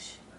mais.